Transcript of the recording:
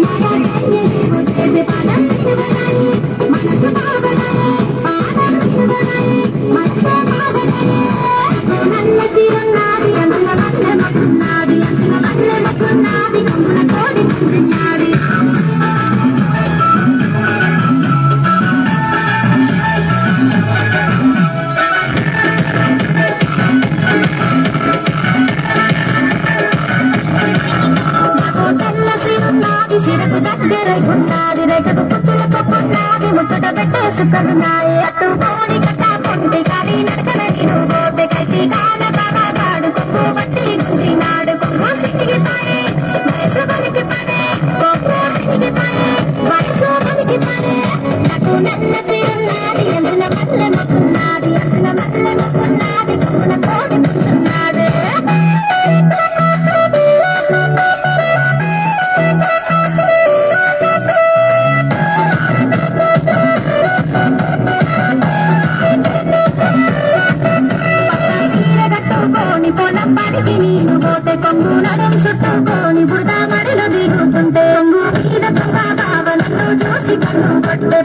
ba సిరకు దగ్గరై ఉన్నాది. రేఖకు పుచ్చులకు పొన్నాది ముచ్చట పెట్టేసుకున్నాయి అటు నీళ్ళు పోతే కొంగు నగం చుట్టుకోని బుడతా మడిలో దిగుతుంటే కొంగు మీద చూసి కొట్టే